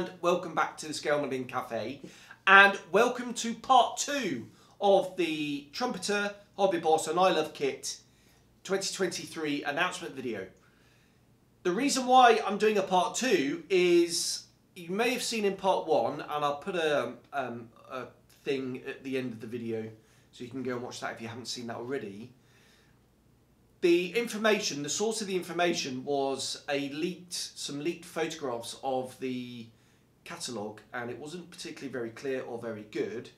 and welcome back to the Scale Modelling Cafe and welcome to part two of the Trumpeter, Hobby Boss and I Love Kit 2023 announcement video. The reason why I'm doing a part two is you may have seen in part one and I'll put a, um, a thing at the end of the video so you can go and watch that if you haven't seen that already the information, the source of the information was a leaked, some leaked photographs of the catalogue, and it wasn't particularly very clear or very good.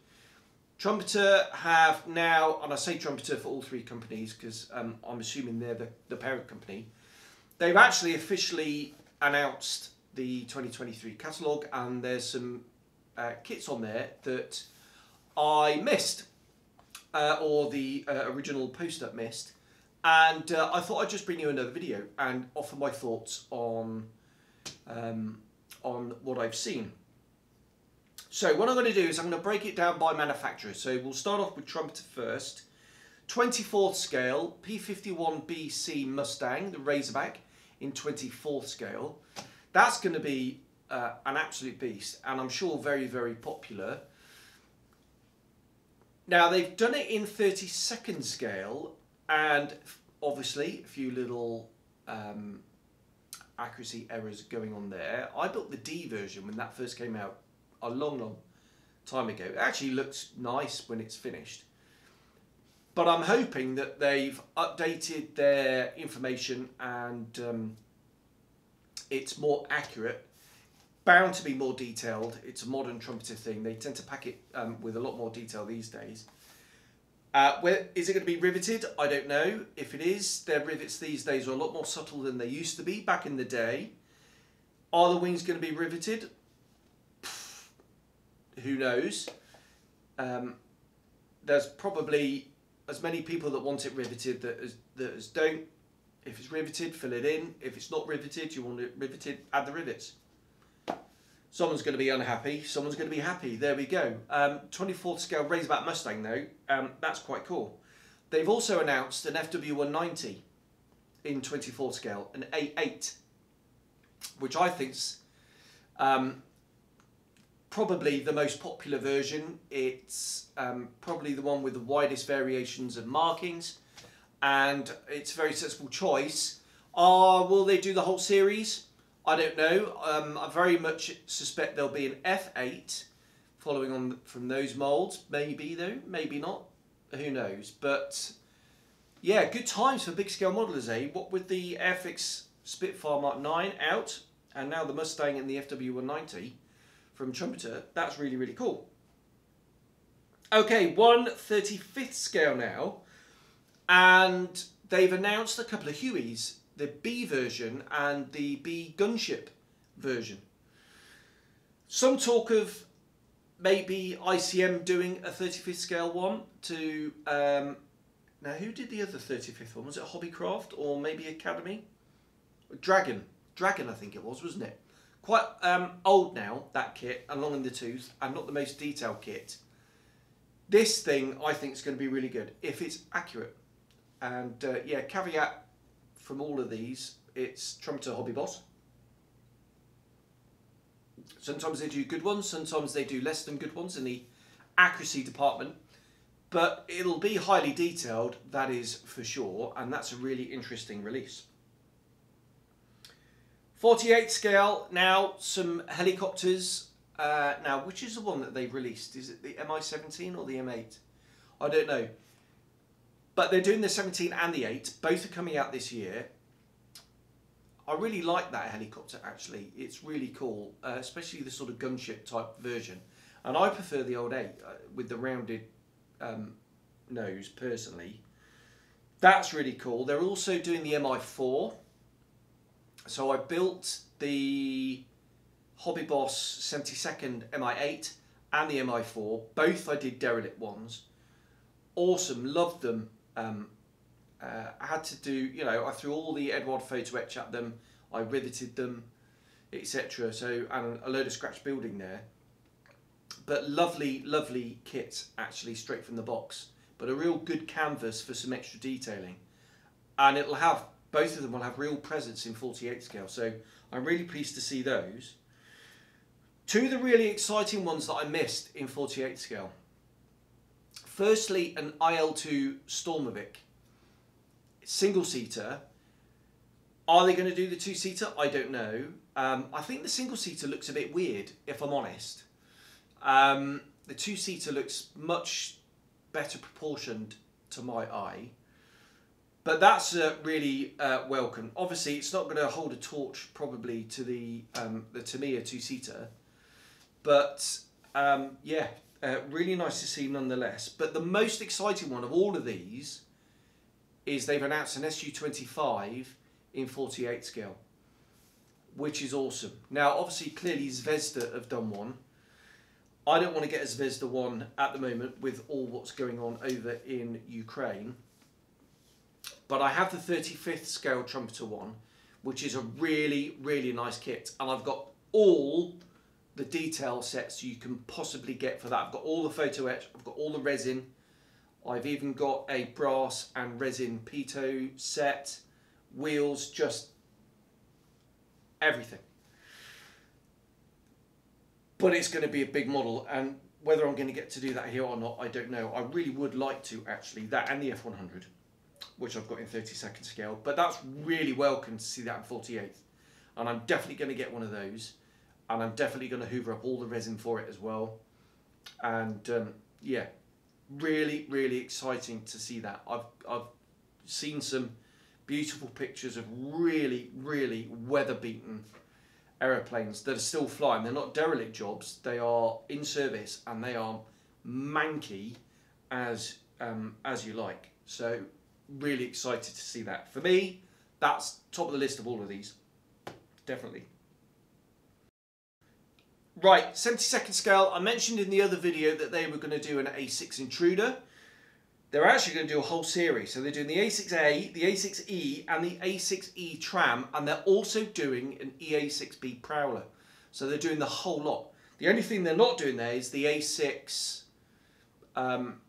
Trumpeter have now, and I say Trumpeter for all three companies because um, I'm assuming they're the, the parent company, they've actually officially announced the 2023 catalogue, and there's some uh, kits on there that I missed, uh, or the uh, original poster missed and uh, I thought I'd just bring you another video and offer my thoughts on um, on what I've seen. So what I'm going to do is I'm going to break it down by manufacturer. So we'll start off with Trumpeter first. 24th scale P51BC Mustang, the Razorback in 24th scale. That's going to be uh, an absolute beast and I'm sure very, very popular. Now they've done it in 32nd scale and obviously a few little um, accuracy errors going on there. I built the D version when that first came out a long, long time ago. It actually looks nice when it's finished. But I'm hoping that they've updated their information and um, it's more accurate. Bound to be more detailed. It's a modern trumpeter thing. They tend to pack it um, with a lot more detail these days. Uh, where, is it going to be riveted? I don't know. If it is, their rivets these days are a lot more subtle than they used to be back in the day. Are the wings going to be riveted? Pff, who knows? Um, there's probably as many people that want it riveted that as, that as don't. If it's riveted, fill it in. If it's not riveted, you want it riveted, add the rivets. Someone's going to be unhappy. Someone's going to be happy. There we go. Um, 24th scale Razorback Mustang though. Um, that's quite cool. They've also announced an FW190 in 24th scale, an A8, which I think's um, probably the most popular version. It's um, probably the one with the widest variations of markings, and it's a very sensible choice. Uh, will they do the whole series? I don't know. Um, I very much suspect there'll be an F8 following on from those moulds. Maybe though, maybe not. Who knows? But yeah, good times for big scale modelers, eh? What with the Airfix Spitfire Mark 9 out, and now the Mustang and the FW190 from Trumpeter, that's really, really cool. Okay, 135th scale now, and they've announced a couple of Hueys the B version and the B gunship version. Some talk of maybe ICM doing a 35th scale one to um, now who did the other 35th one? Was it Hobbycraft or maybe Academy? Dragon. Dragon I think it was wasn't it? Quite um, old now that kit and long in the tooth and not the most detailed kit. This thing I think is going to be really good if it's accurate. And uh, yeah caveat from all of these, it's Trumpeter Hobby Boss. Sometimes they do good ones, sometimes they do less than good ones in the accuracy department, but it'll be highly detailed, that is for sure, and that's a really interesting release. 48 scale, now some helicopters. Uh, now, which is the one that they've released? Is it the MI-17 or the M8? I don't know. But they're doing the 17 and the 8. Both are coming out this year. I really like that helicopter actually. It's really cool, uh, especially the sort of gunship type version. And I prefer the old 8 uh, with the rounded um, nose personally. That's really cool. They're also doing the MI4. So I built the Hobby Boss 72nd MI8 and the MI4. Both I did derelict ones. Awesome, loved them. Um, uh, I had to do, you know, I threw all the Eduard photo etch at them, I riveted them, etc. So, and a load of scratch building there. But lovely, lovely kit, actually, straight from the box. But a real good canvas for some extra detailing. And it'll have, both of them will have real presence in 48 scale. So I'm really pleased to see those. Two of the really exciting ones that I missed in 48 scale. Firstly, an IL2 Sturmovik single seater. Are they going to do the two seater? I don't know. Um, I think the single seater looks a bit weird, if I'm honest. Um, the two seater looks much better proportioned to my eye. But that's uh, really uh, welcome. Obviously, it's not going to hold a torch probably to the um, the Tamiya two seater, but um, yeah, uh, really nice to see nonetheless. But the most exciting one of all of these is they've announced an SU25 in 48 scale, which is awesome. Now, obviously, clearly Zvezda have done one. I don't want to get a Zvezda one at the moment with all what's going on over in Ukraine. But I have the 35th scale trumpeter one, which is a really, really nice kit. And I've got all the detail sets you can possibly get for that. I've got all the photo etch, I've got all the resin. I've even got a brass and resin pitot set, wheels, just everything but it's going to be a big model and whether I'm going to get to do that here or not I don't know I really would like to actually that and the F100 which I've got in 32nd scale but that's really welcome to see that in 48th and I'm definitely going to get one of those and I'm definitely going to hoover up all the resin for it as well and um, yeah really really exciting to see that I've, I've seen some beautiful pictures of really really weather beaten aeroplanes that are still flying. They're not derelict jobs. They are in service and they are manky as um, as you like. So really excited to see that. For me, that's top of the list of all of these. Definitely. Right, 72nd scale. I mentioned in the other video that they were going to do an A6 intruder they're actually going to do a whole series. So they're doing the A6A, the A6E, and the A6E tram, and they're also doing an EA6B Prowler. So they're doing the whole lot. The only thing they're not doing there is the A6 um,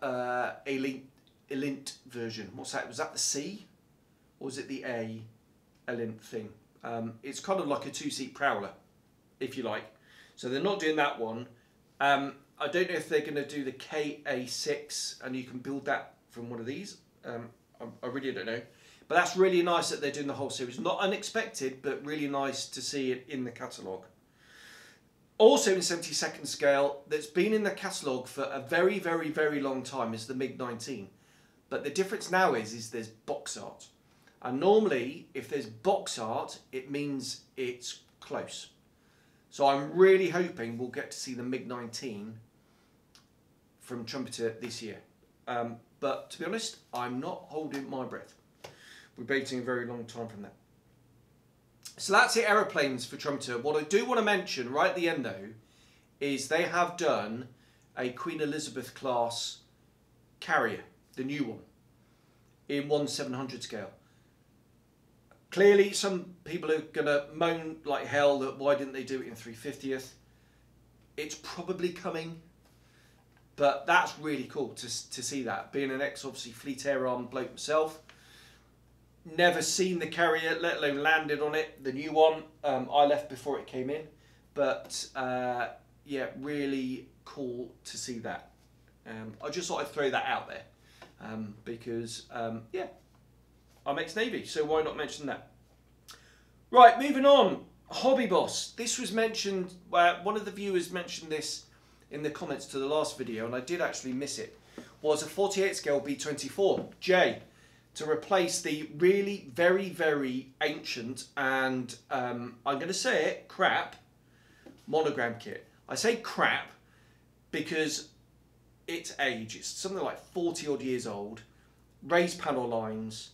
uh, Elite, Elite version. What's that? Was that the C? Or was it the A Elite thing? Um, it's kind of like a two-seat Prowler, if you like. So they're not doing that one. Um, I don't know if they're going to do the KA6 and you can build that from one of these. Um, I, I, really don't know. But that's really nice that they're doing the whole series. Not unexpected, but really nice to see it in the catalogue. Also in 72nd scale, that's been in the catalogue for a very, very, very long time is the MiG-19. But the difference now is, is there's box art. And normally, if there's box art, it means it's close. So I'm really hoping we'll get to see the MiG-19 from Trumpeter this year. Um, but to be honest, I'm not holding my breath. We're waiting a very long time from that. So that's it, aeroplanes for Trumpeter. What I do want to mention right at the end though, is they have done a Queen Elizabeth class carrier, the new one, in 1 700 scale. Clearly, some people are going to moan like hell that why didn't they do it in 350th. It's probably coming, but that's really cool to, to see that. Being an ex, obviously, Fleet Air Arm bloke myself, never seen the carrier, let alone landed on it. The new one, um, I left before it came in, but uh, yeah, really cool to see that. Um, I just thought I'd throw that out there um, because, um, yeah, I'm ex-Navy, so why not mention that? Right, moving on. Hobby Boss. This was mentioned, uh, one of the viewers mentioned this in the comments to the last video, and I did actually miss it, was a 48 scale B24 J to replace the really very, very ancient and, um, I'm going to say it, crap monogram kit. I say crap because its age, it's something like 40 odd years old, raised panel lines,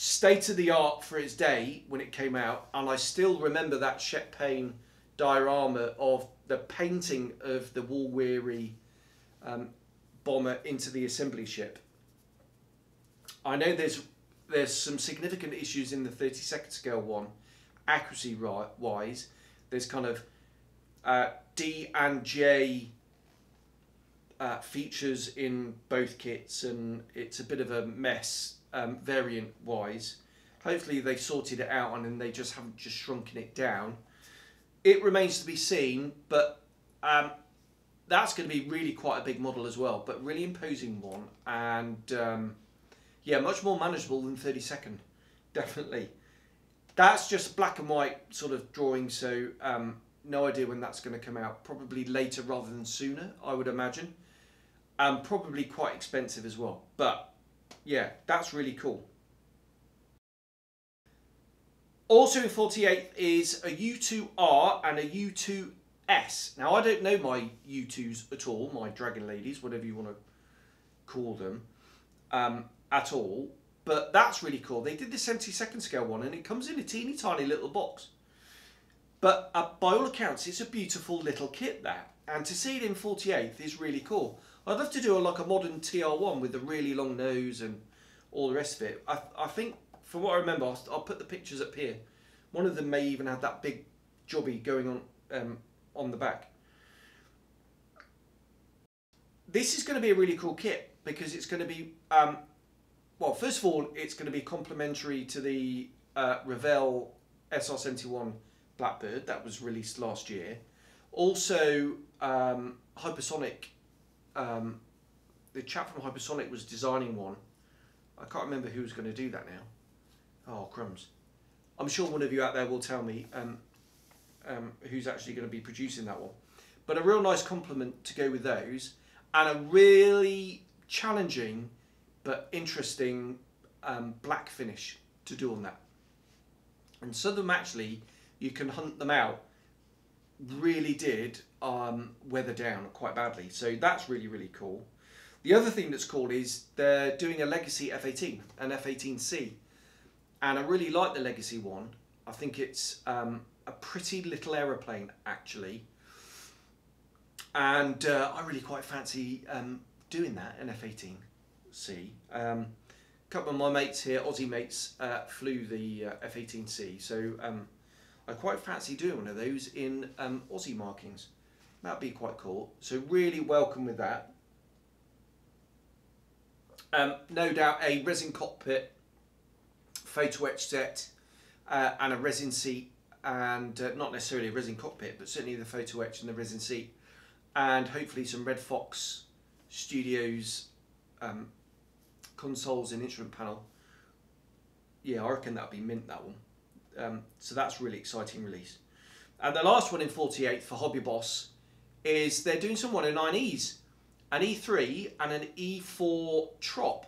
state of the art for its day when it came out, and I still remember that Shep Paine diorama of the painting of the war weary um, bomber into the assembly ship. I know there's there's some significant issues in the 32nd scale one, accuracy wise. There's kind of uh, D and J uh, features in both kits, and it's a bit of a mess um, variant wise. Hopefully they sorted it out and they just haven't just shrunken it down. It remains to be seen, but um, that's going to be really quite a big model as well, but really imposing one. And um, yeah, much more manageable than 32nd, definitely. That's just black and white sort of drawing, so um, no idea when that's going to come out. Probably later rather than sooner, I would imagine. And probably quite expensive as well. But yeah, that's really cool. Also in 48 is a U2R and a U2S. Now I don't know my U2s at all, my Dragon Ladies, whatever you want to call them, um, at all. But that's really cool. They did the 72nd scale one and it comes in a teeny tiny little box. But uh, by all accounts, it's a beautiful little kit that. And to see it in 48th is really cool. I'd love to do a, like a modern TR1 with a really long nose and all the rest of it. I, I think from what I remember, I'll, I'll, put the pictures up here. One of them may even have that big jobby going on um, on the back. This is going to be a really cool kit because it's going to be, um, well, first of all, it's going to be complementary to the uh, Revell SR71 Blackbird that was released last year. Also, um, Hypersonic, um, the chap from Hypersonic was designing one. I can't remember who was going to do that now. Oh, crumbs. I'm sure one of you out there will tell me um, um, who's actually going to be producing that one. But a real nice compliment to go with those, and a really challenging but interesting um, black finish to do on that. And some of them actually, you can hunt them out, really did um, weather down quite badly. So that's really, really cool. The other thing that's cool is they're doing a Legacy F-18, an F-18C and I really like the Legacy one. I think it's um, a pretty little aeroplane actually, and uh, I really quite fancy um, doing that in F-18C. Um, a couple of my mates here, Aussie mates, uh, flew the uh, F-18C, so um, I quite fancy doing one of those in um, Aussie markings. That'd be quite cool. So really welcome with that. Um, no doubt a resin cockpit photo etch set uh, and a resin seat and uh, not necessarily a resin cockpit but certainly the photo etch and the resin seat and hopefully some Red Fox Studios um, consoles and instrument panel yeah I reckon that'd be mint that one um, so that's really exciting release and the last one in 48 for Hobby Boss is they're doing some 109Es an E3 and an E4 Trop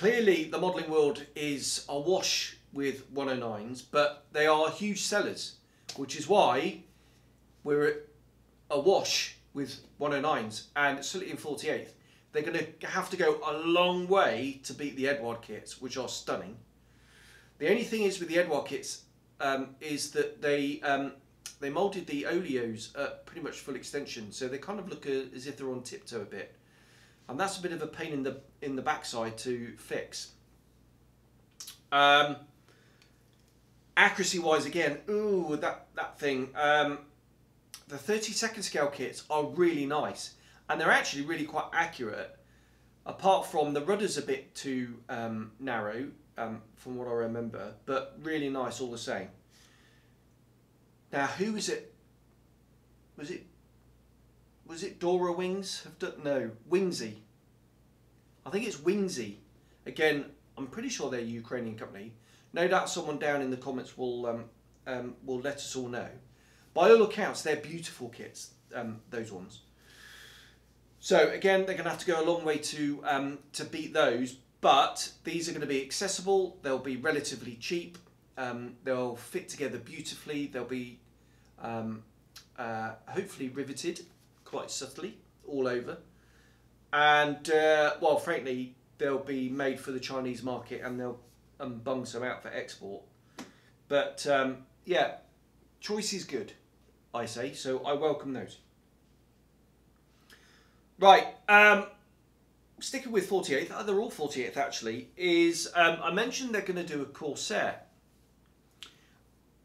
Clearly, the modelling world is awash with 109s, but they are huge sellers, which is why we're awash with 109s and certainly in 48th. They're going to have to go a long way to beat the Eduard kits, which are stunning. The only thing is with the Eduard kits um, is that they um, they moulded the oleos at pretty much full extension, so they kind of look a, as if they're on tiptoe a bit and that's a bit of a pain in the in the backside to fix. Um, accuracy wise, again, ooh, that that thing. Um, the 30 second scale kits are really nice, and they're actually really quite accurate. Apart from the rudder's a bit too um, narrow, um, from what I remember, but really nice all the same. Now, who is it? Was it was it Dora Wings? Have done, no, Wingsy. I think it's Wingsy. Again, I'm pretty sure they're a Ukrainian company. No doubt someone down in the comments will um, um, will let us all know. By all accounts, they're beautiful kits, um, those ones. So again, they're going to have to go a long way to um, to beat those, but these are going to be accessible. They'll be relatively cheap. Um, they'll fit together beautifully. They'll be um, uh, hopefully riveted quite subtly all over. And, uh, well, frankly, they'll be made for the Chinese market and they'll um, bung some out for export. But, um, yeah, choice is good, I say, so I welcome those. Right, um, sticking with 48th, uh, they're all 48th actually, is um, I mentioned they're going to do a Corsair.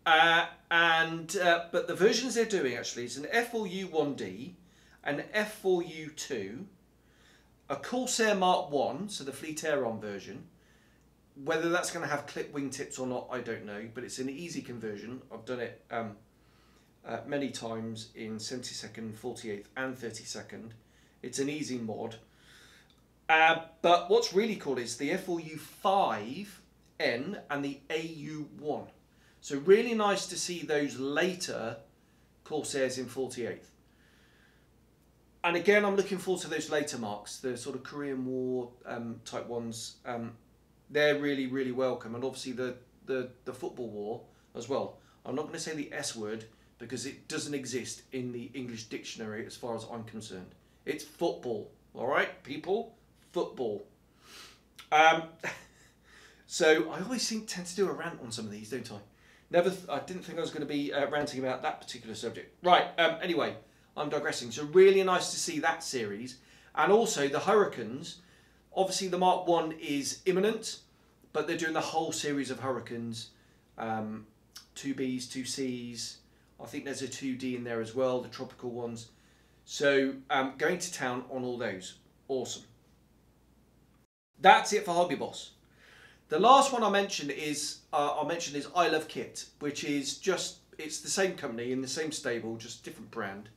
Uh, and uh, but the versions they're doing actually is an F4U1D, an F4U2, a Corsair Mark 1, so the Fleet Air Arm version, whether that's going to have clip wingtips or not, I don't know. But it's an easy conversion. I've done it um, uh, many times in 72nd, 48th, and 32nd. It's an easy mod. Uh, but what's really cool is the F4U 5N and the AU1. So really nice to see those later Corsairs in 48th. And again, I'm looking forward to those later marks, the sort of Korean War um, type ones. Um, they're really, really welcome. And obviously the, the, the football war as well. I'm not going to say the S word because it doesn't exist in the English dictionary as far as I'm concerned. It's football, all right, people? Football. Um, so I always seem, tend to do a rant on some of these, don't I? Never, th- I didn't think I was going to be uh, ranting about that particular subject. Right. Um, anyway, I'm digressing. So really nice to see that series, and also the Hurricanes. Obviously, the Mark One is imminent, but they're doing the whole series of Hurricanes, um, two Bs, two Cs. I think there's a two D in there as well, the tropical ones. So um, going to town on all those. Awesome. That's it for Hobby Boss. The last one I mentioned is uh, I mentioned is I Love Kit, which is just it's the same company in the same stable, just different brand.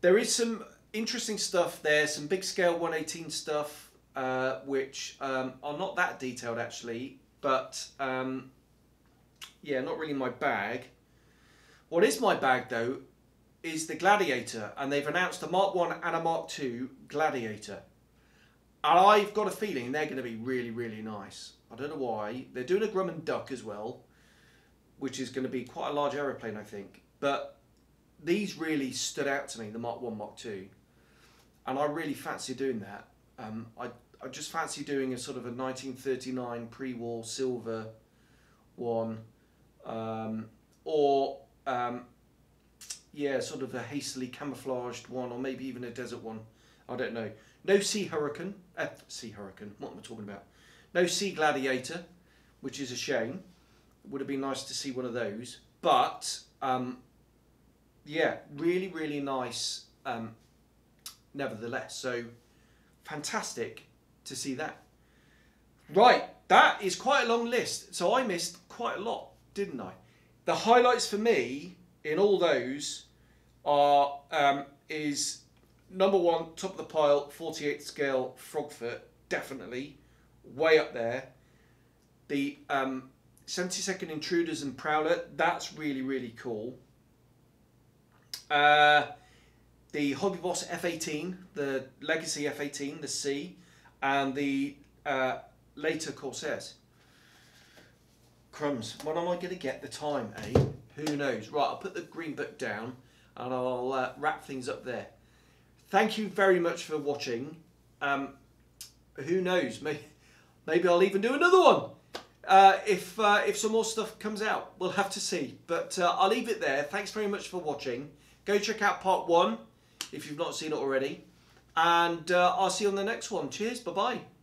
There is some interesting stuff there, some big scale 118 stuff, uh, which um, are not that detailed actually, but um, yeah, not really my bag. What is my bag though is the Gladiator, and they've announced a Mark One and a Mark Two Gladiator. And I've got a feeling they're going to be really, really nice. I don't know why. They're doing a Grumman Duck as well, which is going to be quite a large aeroplane, I think. But these really stood out to me, the Mark 1, Mark 2. And I really fancy doing that. Um, I, I just fancy doing a sort of a 1939 pre-war silver one. Um, or, um, yeah, sort of a hastily camouflaged one, or maybe even a desert one. I don't know. No Sea Hurricane. Uh, sea Hurricane. What am I talking about? No Sea Gladiator, which is a shame. Would have been nice to see one of those. But, um, yeah, really, really nice um, nevertheless. So, fantastic to see that. Right, that is quite a long list. So, I missed quite a lot, didn't I? The highlights for me in all those are um, is number one, top of the pile, 48 scale Frogfoot, definitely way up there. The um, 72nd Intruders and Prowler, that's really, really cool. Uh, the Hobby Boss F18, the Legacy F18, the C, and the uh, later Corsairs. Crumbs, when am I going to get the time, eh? Who knows? Right, I'll put the green book down and I'll uh, wrap things up there thank you very much for watching. Um, who knows? Maybe, maybe I'll even do another one. Uh, if uh, if some more stuff comes out, we'll have to see. But uh, I'll leave it there. Thanks very much for watching. Go check out part one if you've not seen it already. And uh, I'll see you on the next one. Cheers. Bye-bye.